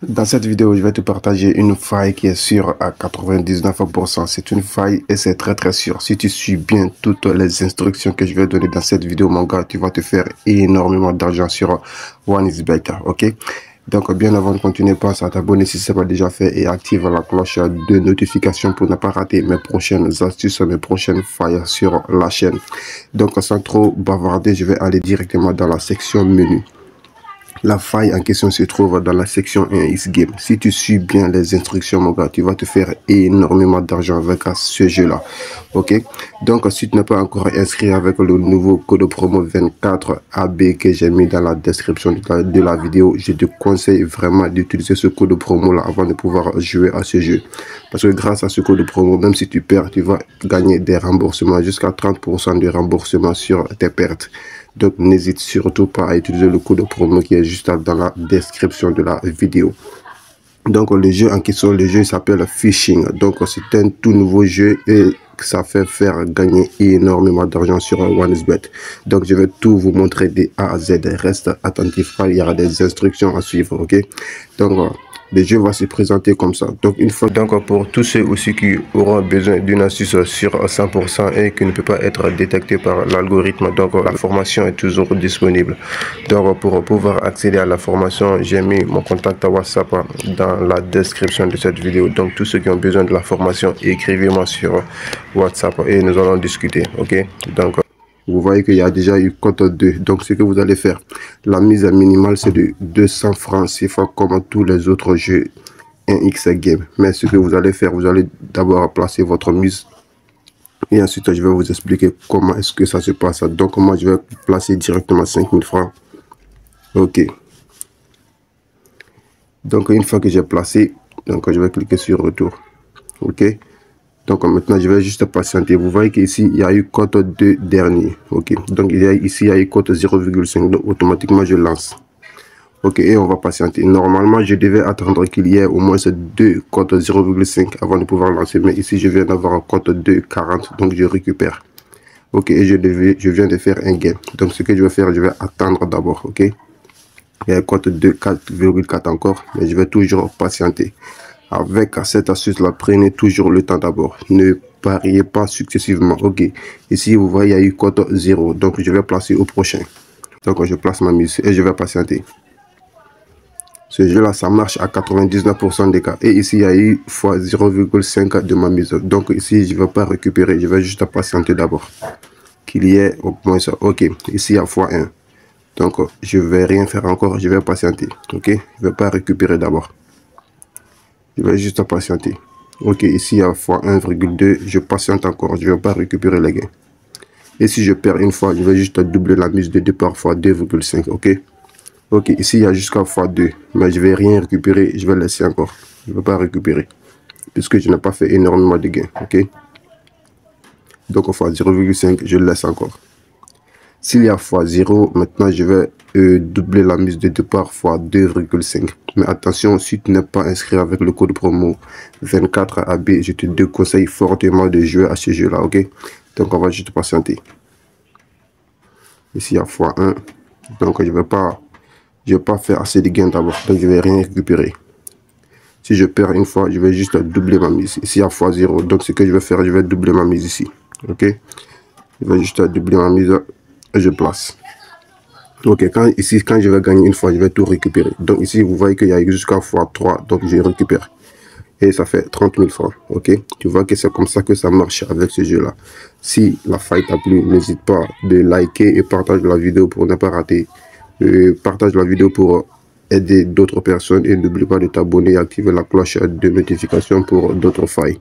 Dans cette vidéo, je vais te partager une faille qui est sûre à 99%. C'est une faille et c'est très très sûr. Si tu suis bien toutes les instructions que je vais donner dans cette vidéo, mon gars, tu vas te faire énormément d'argent sur OneIsBet. Ok? Donc, bien avant de continuer, pense à t'abonner si ce n'est pas déjà fait et active la cloche de notification pour ne pas rater mes prochaines astuces, mes prochaines failles sur la chaîne. Donc, sans trop bavarder, je vais aller directement dans la section menu. La faille en question se trouve dans la section 1 X Game. Si tu suis bien les instructions, mon gars, tu vas te faire énormément d'argent avec ce jeu-là. Ok? Donc, si tu n'es pas encore inscrit avec le nouveau code promo 24AB que j'ai mis dans la description de la, vidéo, je te conseille vraiment d'utiliser ce code promo-là avant de pouvoir jouer à ce jeu. Parce que grâce à ce code promo, même si tu perds, tu vas gagner des remboursements, jusqu'à 30% de remboursement sur tes pertes. Donc n'hésite surtout pas à utiliser le code promo qui est juste dans la description de la vidéo. Donc le jeu en question, le jeu s'appelle Fishing. Donc c'est un tout nouveau jeu et ça fait faire gagner énormément d'argent sur OneSBet. Donc je vais tout vous montrer de A à Z. Reste attentif, il y aura des instructions à suivre, ok? Donc le jeu va se présenter comme ça. Donc, une fois, donc pour tous ceux aussi qui auront besoin d'une astuce sur 100% et qui ne peut pas être détecté par l'algorithme, donc la formation est toujours disponible. Donc, pour pouvoir accéder à la formation, j'ai mis mon contact à WhatsApp dans la description de cette vidéo. Donc, tous ceux qui ont besoin de la formation, écrivez-moi sur WhatsApp et nous allons discuter. Ok? Donc, vous voyez qu'il y a déjà eu cote 2. Donc, ce que vous allez faire, la mise minimale, c'est de 200 francs CFA comme tous les autres jeux 1x game. Mais ce que vous allez faire, vous allez d'abord placer votre mise et ensuite, je vais vous expliquer comment est-ce que ça se passe. Donc, moi, je vais placer directement 5000 francs. OK. Donc, une fois que j'ai placé, donc je vais cliquer sur retour. OK. Donc maintenant, je vais juste patienter. Vous voyez qu'ici, il y a eu cote 2 dernier. Ok. Donc il y a, ici, il y a eu cote 0,5. Donc automatiquement, je lance. Ok, et on va patienter. Normalement, je devais attendre qu'il y ait au moins deux cotes 0,5 avant de pouvoir lancer. Mais ici, je viens d'avoir un cote 2,40. Donc je récupère. Ok, et je, devais, je viens de faire un gain. Donc ce que je vais faire, je vais attendre d'abord. Ok. Il y a cote 2,4 encore. Mais je vais toujours patienter. Avec cette astuce-là, prenez toujours le temps d'abord. Ne pariez pas successivement. Ok. Ici, vous voyez, il y a eu cote 0. Donc, je vais placer au prochain. Donc, je place ma mise et je vais patienter. Ce jeu-là, ça marche à 99% des cas. Et ici, il y a eu fois 0,5 de ma mise. Donc, ici, je ne vais pas récupérer. Je vais juste patienter d'abord. Qu'il y ait au moins ça. Ok. Ici, il y a fois 1. Donc, je ne vais rien faire encore. Je vais patienter. Ok. Je ne vais pas récupérer d'abord. Je vais juste patienter. Ok, ici a fois 1,2. Je patiente encore. Je ne vais pas récupérer les gains. Et si je perds une fois, je vais juste doubler la mise de départ fois 2,5. Ok? Ok, ici il y a jusqu'à fois 2. Mais je vais rien récupérer. Je vais laisser encore. Je ne vais pas récupérer. Puisque je n'ai pas fait énormément de gains. Ok? Donc fois 0,5, je laisse encore. S'il y a fois 0, maintenant je vais euh, doubler la mise de départ fois 2,5. Mais attention, si tu n'es pas inscrit avec le code promo 24AB, je te déconseille fortement de jouer à ce jeu-là, ok? Donc on va juste patienter. Ici, il y a fois 1. Donc je ne vais pas je vais pas faire assez de gains d'abord. Donc je vais rien récupérer. Si je perds une fois, je vais juste doubler ma mise. Ici, il y a fois 0. Donc ce que je vais faire, je vais doubler ma mise ici. Ok? Je vais juste doubler ma mise je place. Ok, quand, ici, quand je vais gagner une fois, je vais tout récupérer. Donc ici, vous voyez qu'il y a jusqu'à fois 3, donc je récupère. Et ça fait 30 000 francs, ok? Tu vois que c'est comme ça que ça marche avec ce jeu-là. Si la faille t'a plu, n'hésite pas de liker et partage la vidéo pour ne pas rater. Euh, partage la vidéo pour aider d'autres personnes et n'oublie pas de t'abonner et activer la cloche de notification pour d'autres failles.